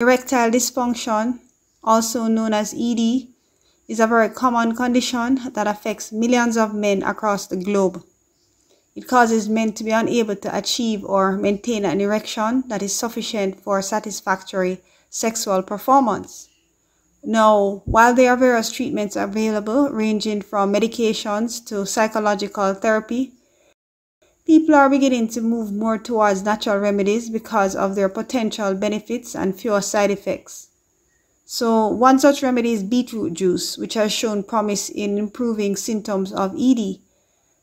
Erectile dysfunction, also known as ED, is a very common condition that affects millions of men across the globe. It causes men to be unable to achieve or maintain an erection that is sufficient for satisfactory sexual performance. Now, while there are various treatments available ranging from medications to psychological therapy, people are beginning to move more towards natural remedies because of their potential benefits and fewer side effects. So, one such remedy is beetroot juice, which has shown promise in improving symptoms of ED.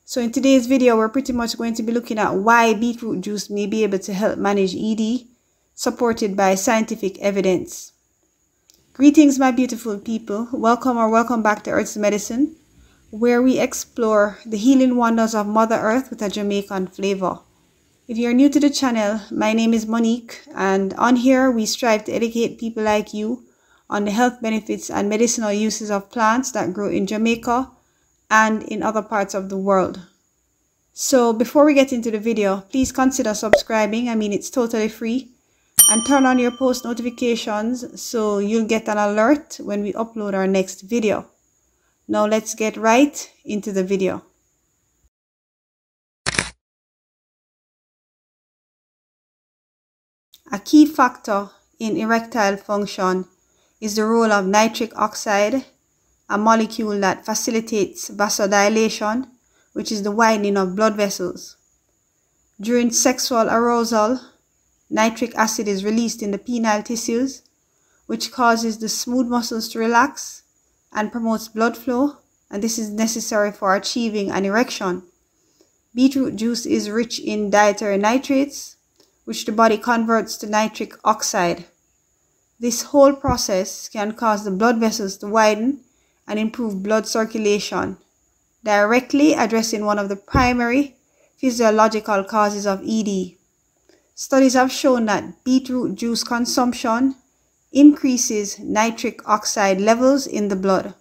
So in today's video, we're pretty much going to be looking at why beetroot juice may be able to help manage ED, supported by scientific evidence. Greetings, my beautiful people. Welcome or welcome back to Earth's Medicine, where we explore the healing wonders of Mother Earth with a Jamaican flavor. If you're new to the channel, my name is Monique, and on here we strive to educate people like you on the health benefits and medicinal uses of plants that grow in Jamaica and in other parts of the world. So before we get into the video, please consider subscribing. I mean, it's totally free. And turn on your post notifications so you'll get an alert when we upload our next video. Now let's get right into the video. A key factor in erectile function is the role of nitric oxide a molecule that facilitates vasodilation, which is the widening of blood vessels. During sexual arousal, nitric acid is released in the penile tissues, which causes the smooth muscles to relax and promotes blood flow, and this is necessary for achieving an erection. Beetroot juice is rich in dietary nitrates, which the body converts to nitric oxide. This whole process can cause the blood vessels to widen and improve blood circulation, directly addressing one of the primary physiological causes of ED. Studies have shown that beetroot juice consumption increases nitric oxide levels in the blood.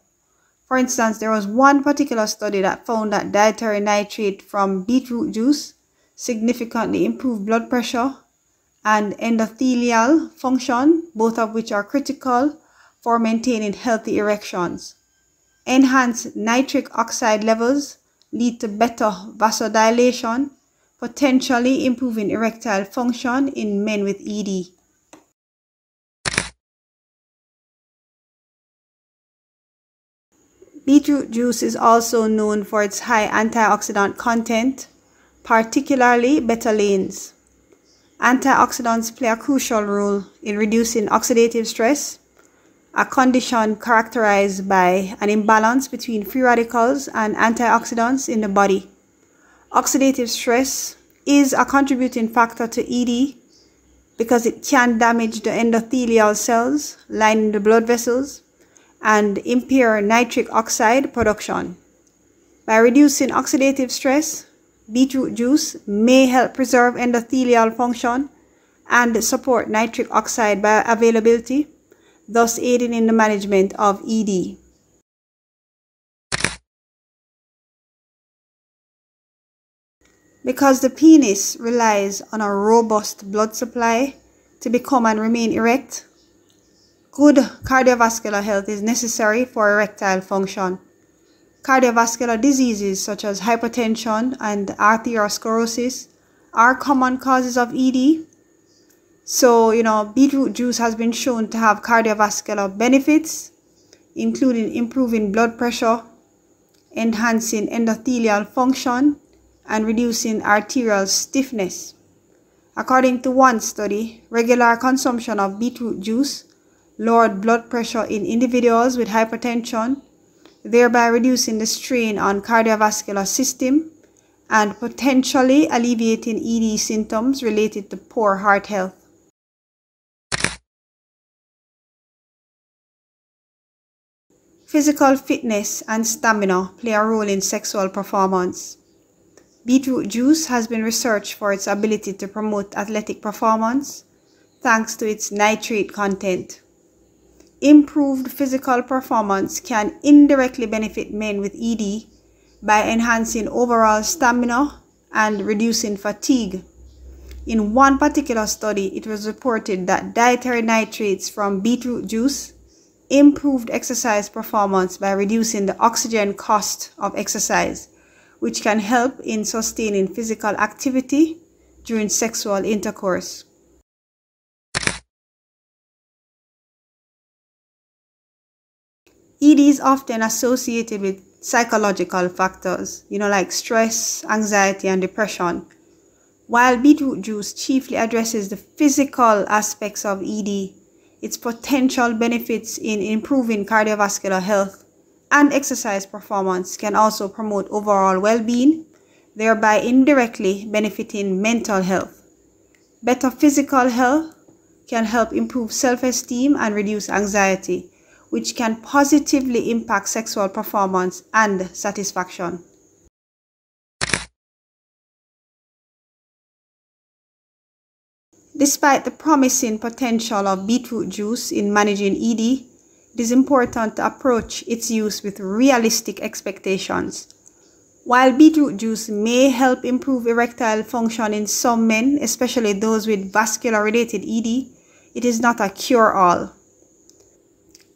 For instance, there was one particular study that found that dietary nitrate from beetroot juice significantly improved blood pressure and endothelial function, both of which are critical for maintaining healthy erections. Enhanced nitric oxide levels lead to better vasodilation, potentially improving erectile function in men with ED. Beetroot juice is also known for its high antioxidant content, particularly betalains. Antioxidants play a crucial role in reducing oxidative stress, a condition characterized by an imbalance between free radicals and antioxidants in the body. Oxidative stress is a contributing factor to ED because it can damage the endothelial cells lining the blood vessels and impair nitric oxide production. By reducing oxidative stress, beetroot juice may help preserve endothelial function and support nitric oxide bioavailability thus aiding in the management of ED. Because the penis relies on a robust blood supply to become and remain erect, good cardiovascular health is necessary for erectile function. Cardiovascular diseases such as hypertension and arteriosclerosis are common causes of ED so, you know, beetroot juice has been shown to have cardiovascular benefits, including improving blood pressure, enhancing endothelial function, and reducing arterial stiffness. According to one study, regular consumption of beetroot juice lowered blood pressure in individuals with hypertension, thereby reducing the strain on cardiovascular system and potentially alleviating ED symptoms related to poor heart health. Physical fitness and stamina play a role in sexual performance. Beetroot juice has been researched for its ability to promote athletic performance thanks to its nitrate content. Improved physical performance can indirectly benefit men with ED by enhancing overall stamina and reducing fatigue. In one particular study, it was reported that dietary nitrates from beetroot juice improved exercise performance by reducing the oxygen cost of exercise, which can help in sustaining physical activity during sexual intercourse. ED is often associated with psychological factors, you know, like stress, anxiety, and depression. While beetroot juice chiefly addresses the physical aspects of ED, its potential benefits in improving cardiovascular health and exercise performance can also promote overall well-being, thereby indirectly benefiting mental health. Better physical health can help improve self-esteem and reduce anxiety, which can positively impact sexual performance and satisfaction. Despite the promising potential of beetroot juice in managing ED, it is important to approach its use with realistic expectations. While beetroot juice may help improve erectile function in some men, especially those with vascular related ED, it is not a cure-all.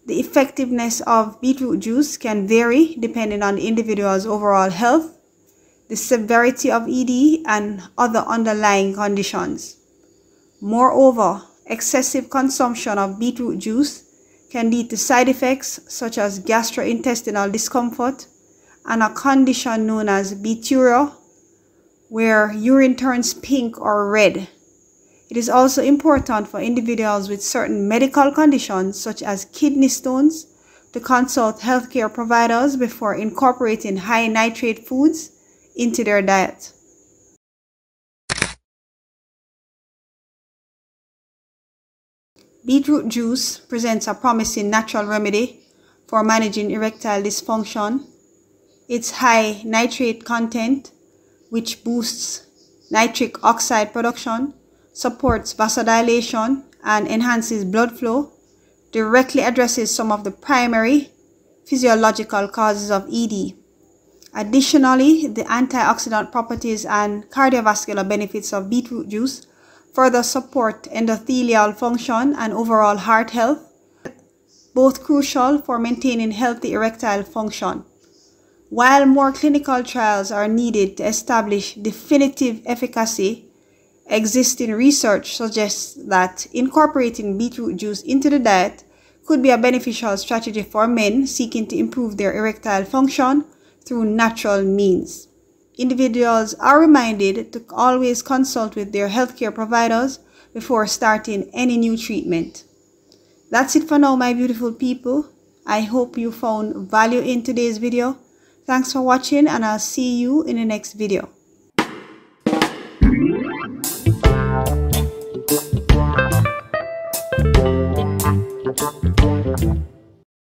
The effectiveness of beetroot juice can vary depending on the individual's overall health, the severity of ED, and other underlying conditions. Moreover, excessive consumption of beetroot juice can lead to side effects such as gastrointestinal discomfort and a condition known as beeturia, where urine turns pink or red. It is also important for individuals with certain medical conditions such as kidney stones to consult healthcare providers before incorporating high nitrate foods into their diet. Beetroot juice presents a promising natural remedy for managing erectile dysfunction. Its high nitrate content, which boosts nitric oxide production, supports vasodilation, and enhances blood flow, directly addresses some of the primary physiological causes of ED. Additionally, the antioxidant properties and cardiovascular benefits of beetroot juice further support endothelial function and overall heart health, both crucial for maintaining healthy erectile function. While more clinical trials are needed to establish definitive efficacy, Existing research suggests that incorporating beetroot juice into the diet could be a beneficial strategy for men seeking to improve their erectile function through natural means. Individuals are reminded to always consult with their healthcare providers before starting any new treatment. That's it for now, my beautiful people. I hope you found value in today's video. Thanks for watching and I'll see you in the next video.